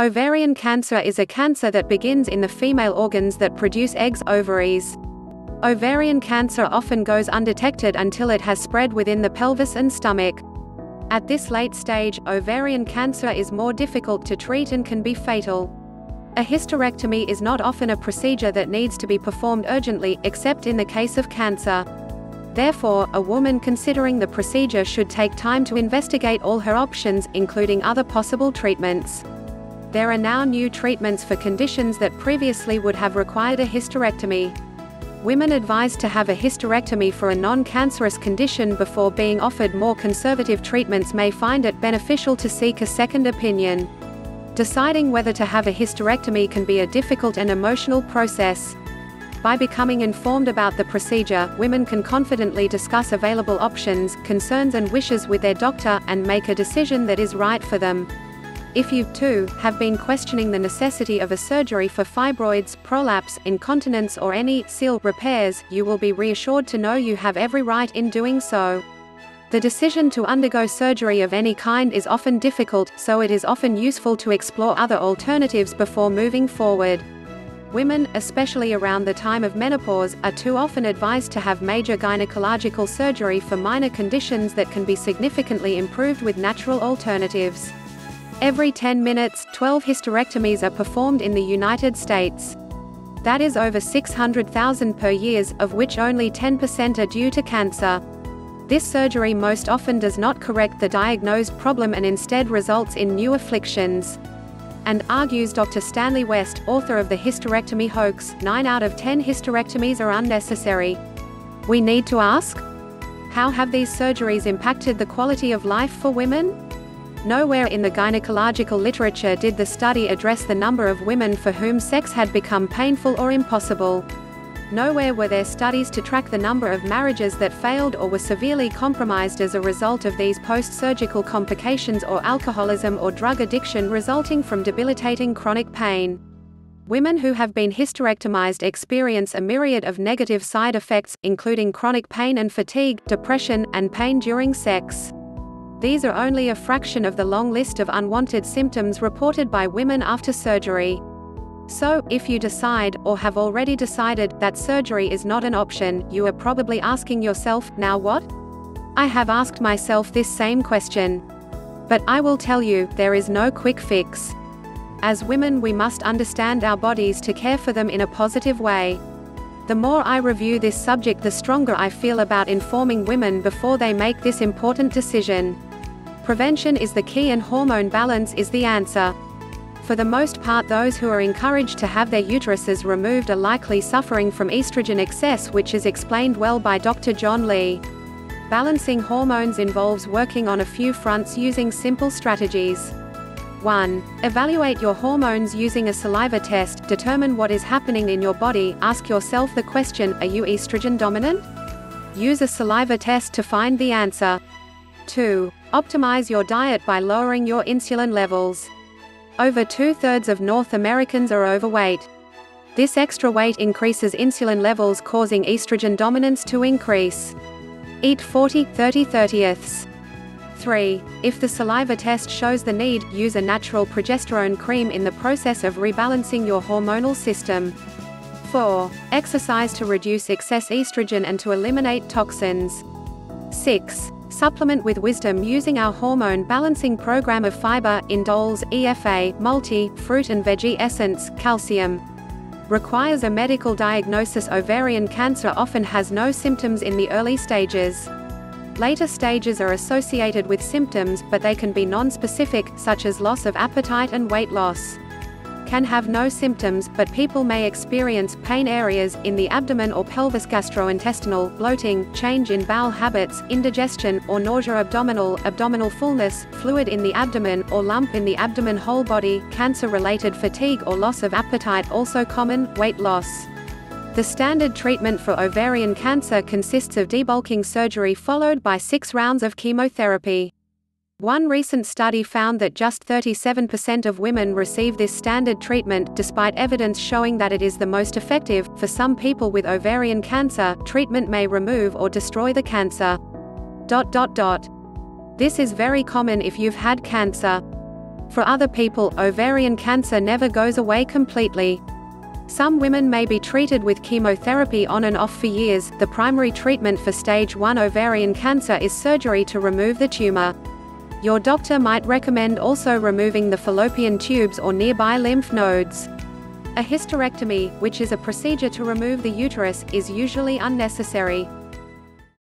Ovarian cancer is a cancer that begins in the female organs that produce eggs ovaries. Ovarian cancer often goes undetected until it has spread within the pelvis and stomach. At this late stage, ovarian cancer is more difficult to treat and can be fatal. A hysterectomy is not often a procedure that needs to be performed urgently, except in the case of cancer. Therefore, a woman considering the procedure should take time to investigate all her options, including other possible treatments. There are now new treatments for conditions that previously would have required a hysterectomy. Women advised to have a hysterectomy for a non-cancerous condition before being offered more conservative treatments may find it beneficial to seek a second opinion. Deciding whether to have a hysterectomy can be a difficult and emotional process. By becoming informed about the procedure, women can confidently discuss available options, concerns and wishes with their doctor, and make a decision that is right for them. If you, too, have been questioning the necessity of a surgery for fibroids, prolapse, incontinence or any seal repairs, you will be reassured to know you have every right in doing so. The decision to undergo surgery of any kind is often difficult, so it is often useful to explore other alternatives before moving forward. Women, especially around the time of menopause, are too often advised to have major gynecological surgery for minor conditions that can be significantly improved with natural alternatives. Every 10 minutes, 12 hysterectomies are performed in the United States. That is over 600,000 per year, of which only 10% are due to cancer. This surgery most often does not correct the diagnosed problem and instead results in new afflictions. And, argues Dr. Stanley West, author of The Hysterectomy Hoax, 9 out of 10 hysterectomies are unnecessary. We need to ask? How have these surgeries impacted the quality of life for women? Nowhere in the gynecological literature did the study address the number of women for whom sex had become painful or impossible. Nowhere were there studies to track the number of marriages that failed or were severely compromised as a result of these post-surgical complications or alcoholism or drug addiction resulting from debilitating chronic pain. Women who have been hysterectomized experience a myriad of negative side effects, including chronic pain and fatigue, depression, and pain during sex. These are only a fraction of the long list of unwanted symptoms reported by women after surgery. So, if you decide, or have already decided, that surgery is not an option, you are probably asking yourself, now what? I have asked myself this same question. But I will tell you, there is no quick fix. As women we must understand our bodies to care for them in a positive way. The more I review this subject the stronger I feel about informing women before they make this important decision. Prevention is the key and hormone balance is the answer. For the most part those who are encouraged to have their uteruses removed are likely suffering from estrogen excess which is explained well by Dr. John Lee. Balancing hormones involves working on a few fronts using simple strategies. 1. Evaluate your hormones using a saliva test, determine what is happening in your body, ask yourself the question, are you estrogen dominant? Use a saliva test to find the answer. 2. Optimize your diet by lowering your insulin levels. Over two-thirds of North Americans are overweight. This extra weight increases insulin levels causing estrogen dominance to increase. Eat 40, 30 30ths. 3. If the saliva test shows the need, use a natural progesterone cream in the process of rebalancing your hormonal system. 4. Exercise to reduce excess estrogen and to eliminate toxins. 6. Supplement with wisdom using our hormone balancing program of fiber, indoles, EFA, multi, fruit and veggie essence, calcium. Requires a medical diagnosis Ovarian cancer often has no symptoms in the early stages. Later stages are associated with symptoms, but they can be non-specific, such as loss of appetite and weight loss can have no symptoms, but people may experience pain areas, in the abdomen or pelvis gastrointestinal, bloating, change in bowel habits, indigestion, or nausea abdominal, abdominal fullness, fluid in the abdomen, or lump in the abdomen whole body, cancer-related fatigue or loss of appetite also common, weight loss. The standard treatment for ovarian cancer consists of debulking surgery followed by six rounds of chemotherapy. One recent study found that just 37% of women receive this standard treatment, despite evidence showing that it is the most effective. For some people with ovarian cancer, treatment may remove or destroy the cancer. Dot dot dot. This is very common if you've had cancer. For other people, ovarian cancer never goes away completely. Some women may be treated with chemotherapy on and off for years. The primary treatment for stage 1 ovarian cancer is surgery to remove the tumor. Your doctor might recommend also removing the fallopian tubes or nearby lymph nodes. A hysterectomy, which is a procedure to remove the uterus, is usually unnecessary.